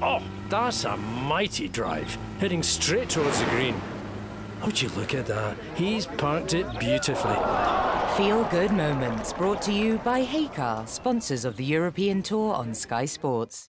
Oh, that's a mighty drive, heading straight towards the green. Would you look at that? He's parked it beautifully. Feel good moments brought to you by heycar, sponsors of the European Tour on Sky Sports.